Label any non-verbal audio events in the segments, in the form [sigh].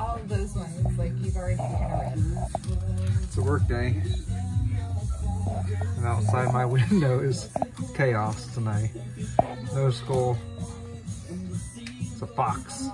all of those ones, like you've already kind of. It's a work day. And outside my [laughs] window is chaos tonight. No school. It's a fox.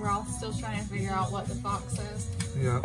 We're all still trying to figure out what the fox is. Yep.